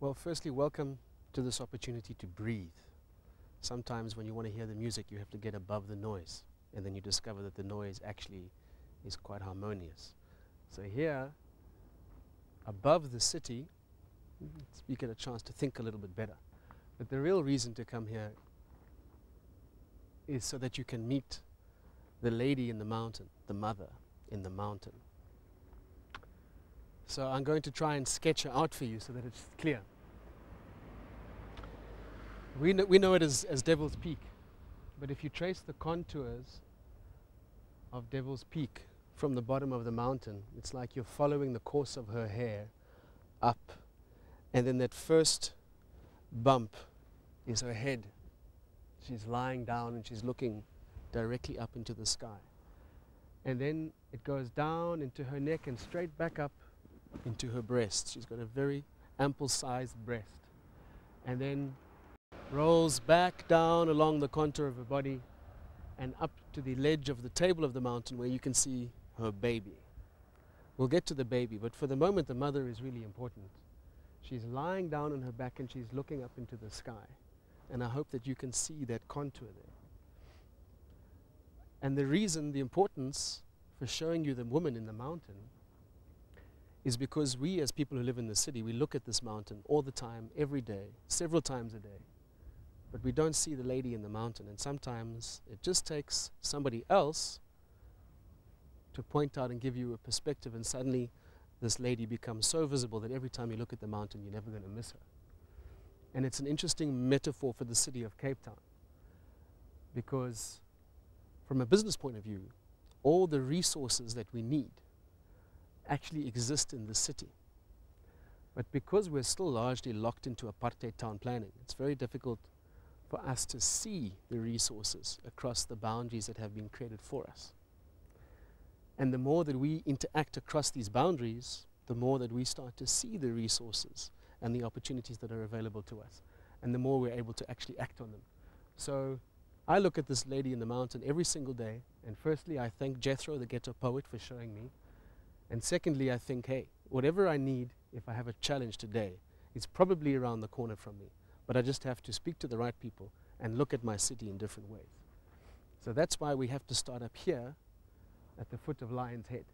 Well, firstly, welcome to this opportunity to breathe. Sometimes when you want to hear the music, you have to get above the noise, and then you discover that the noise actually is quite harmonious. So here, above the city, you get a chance to think a little bit better. But the real reason to come here is so that you can meet the lady in the mountain, the mother in the mountain. So I'm going to try and sketch her out for you so that it's clear. We know, we know it as, as Devil's Peak, but if you trace the contours of Devil's Peak from the bottom of the mountain, it's like you're following the course of her hair up. And then that first bump is her head. She's lying down and she's looking directly up into the sky. And then it goes down into her neck and straight back up into her breast. She's got a very ample sized breast. And then rolls back down along the contour of her body and up to the ledge of the table of the mountain where you can see her baby. We'll get to the baby, but for the moment the mother is really important. She's lying down on her back and she's looking up into the sky. And I hope that you can see that contour there. And the reason, the importance for showing you the woman in the mountain is because we, as people who live in the city, we look at this mountain all the time, every day, several times a day. But we don't see the lady in the mountain. And sometimes it just takes somebody else to point out and give you a perspective, and suddenly this lady becomes so visible that every time you look at the mountain, you're never going to miss her. And it's an interesting metaphor for the city of Cape Town because, from a business point of view, all the resources that we need actually exist in the city. But because we're still largely locked into apartheid town planning, it's very difficult for us to see the resources across the boundaries that have been created for us. And the more that we interact across these boundaries, the more that we start to see the resources and the opportunities that are available to us. And the more we're able to actually act on them. So I look at this lady in the mountain every single day. And firstly, I thank Jethro, the ghetto poet, for showing me. And secondly, I think, hey, whatever I need, if I have a challenge today, it's probably around the corner from me. But I just have to speak to the right people and look at my city in different ways. So that's why we have to start up here at the foot of Lion's Head.